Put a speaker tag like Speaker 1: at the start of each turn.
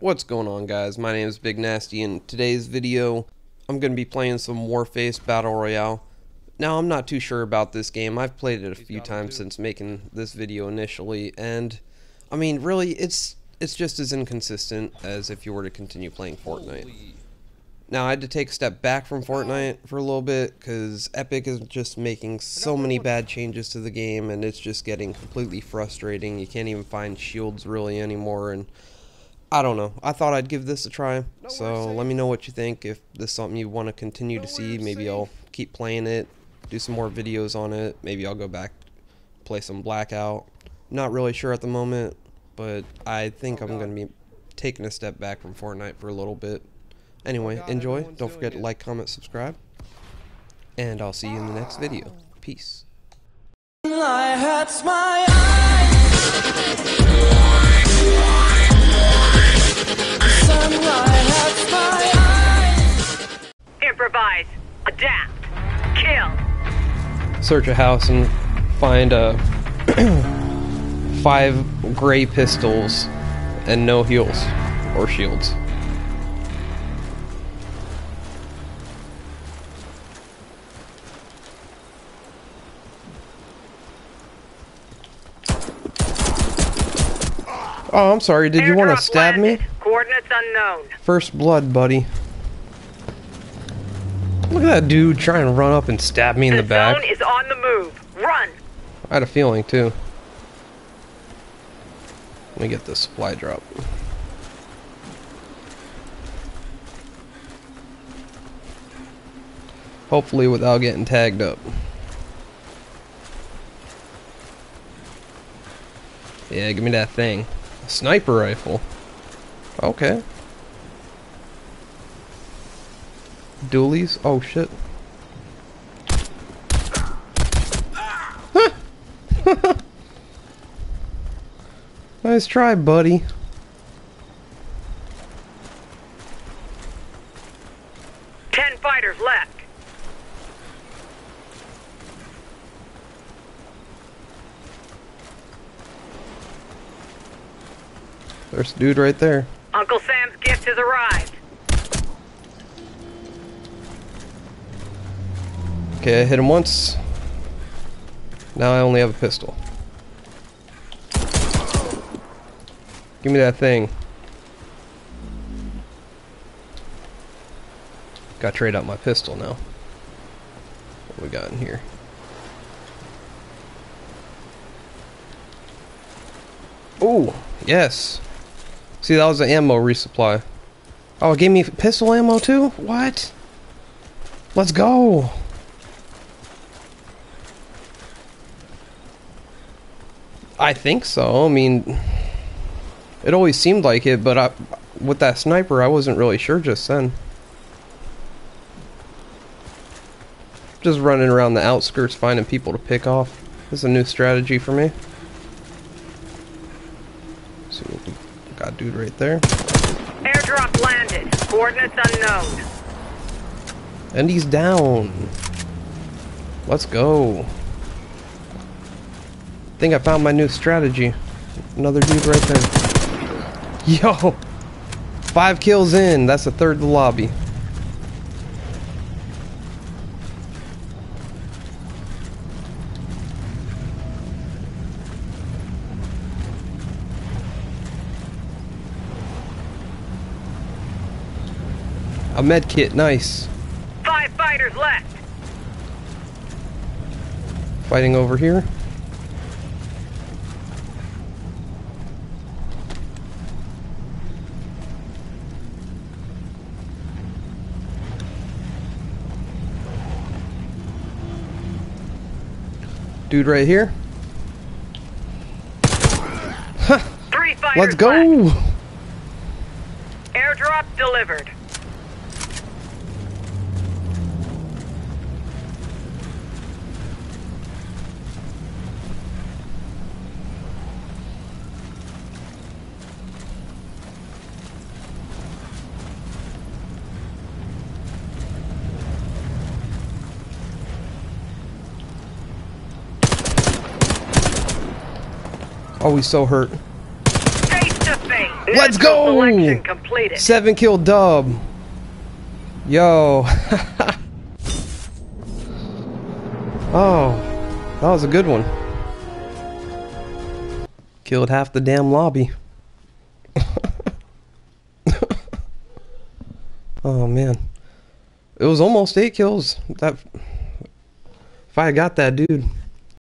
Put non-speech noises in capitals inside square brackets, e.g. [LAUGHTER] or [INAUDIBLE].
Speaker 1: What's going on guys? My name is Big Nasty and today's video I'm going to be playing some Warface Battle Royale. Now I'm not too sure about this game. I've played it a few times since making this video initially and I mean really it's it's just as inconsistent as if you were to continue playing Fortnite. Now I had to take a step back from Fortnite for a little bit because Epic is just making so many bad changes to the game and it's just getting completely frustrating. You can't even find shields really anymore and I don't know. I thought I'd give this a try. So let me know what you think. If this is something you want to continue to see, maybe I'll keep playing it, do some more videos on it. Maybe I'll go back, play some Blackout. Not really sure at the moment, but I think I'm going to be taking a step back from Fortnite for a little bit. Anyway, enjoy. Don't forget to like, comment, subscribe. And I'll see you in the next video. Peace.
Speaker 2: Improvise.
Speaker 1: Search a house and find uh, [CLEARS THROAT] five gray pistols and no heals or shields. Oh, I'm sorry. Did you want to stab me?
Speaker 2: Coordinates unknown.
Speaker 1: First blood, buddy. Look at that dude trying to run up and stab me in the,
Speaker 2: the
Speaker 1: back.
Speaker 2: zone is on the move. Run.
Speaker 1: I had a feeling too. Let me get this supply drop. Hopefully without getting tagged up. Yeah, give me that thing. A sniper rifle. Okay. Dualies? Oh shit. [LAUGHS] Nice try, buddy.
Speaker 2: Ten fighters left.
Speaker 1: There's a dude right there.
Speaker 2: Uncle Sam's gift has arrived.
Speaker 1: Okay, I hit him once. Now I only have a pistol. Give me that thing. Got to trade out my pistol now. What we got in here? Oh, yes. See, that was the ammo resupply. Oh, it gave me pistol ammo too? What? Let's go. I think so. I mean, it always seemed like it, but I, with that sniper, I wasn't really sure just then. Just running around the outskirts finding people to pick off. This is a new strategy for me. See what we got, dude, right there.
Speaker 2: Airdrop landed. Coordinates unknown.
Speaker 1: And he's down. Let's go. Think I found my new strategy. Another dude right there. Yo! Five kills in. That's a third of the lobby. A med kit, nice.
Speaker 2: Five fighters left.
Speaker 1: Fighting over here. Dude right here.
Speaker 2: Three fighters
Speaker 1: Let's go.
Speaker 2: left. Airdrop delivered.
Speaker 1: Oh, he's so hurt.
Speaker 2: Face to face.
Speaker 1: Let's go! Seven kill dub. Yo. [LAUGHS] oh, that was a good one. Killed half the damn lobby. [LAUGHS] oh man. It was almost eight kills. That if I had got that dude.